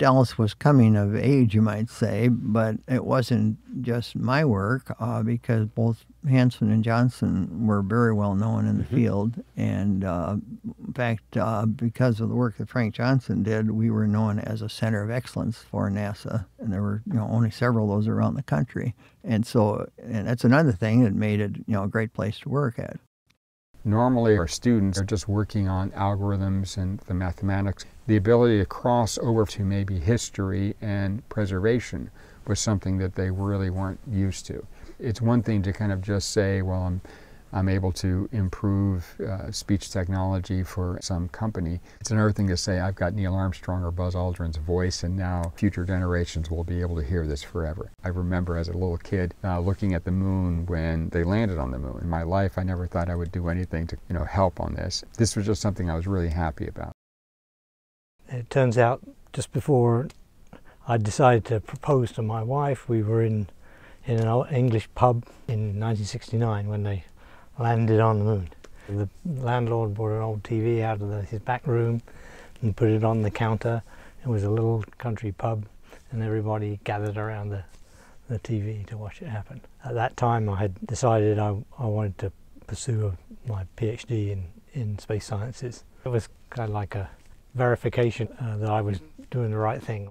Dallas was coming of age, you might say, but it wasn't just my work uh, because both Hanson and Johnson were very well known in the mm-hmm. field. And uh, in fact, uh, because of the work that Frank Johnson did, we were known as a center of excellence for NASA. And there were you know, only several of those around the country. And so, and that's another thing that made it you know, a great place to work at. Normally, our students are just working on algorithms and the mathematics. The ability to cross over to maybe history and preservation was something that they really weren't used to. It's one thing to kind of just say, well, I'm I'm able to improve uh, speech technology for some company. It's another thing to say I've got Neil Armstrong or Buzz Aldrin's voice, and now future generations will be able to hear this forever. I remember as a little kid uh, looking at the moon when they landed on the moon. In my life, I never thought I would do anything to you know help on this. This was just something I was really happy about. It turns out just before I decided to propose to my wife, we were in in an English pub in 1969 when they landed on the moon. The landlord brought an old TV out of the, his back room and put it on the counter. It was a little country pub and everybody gathered around the, the TV to watch it happen. At that time I had decided I, I wanted to pursue my PhD in, in space sciences. It was kind of like a verification uh, that I was doing the right thing.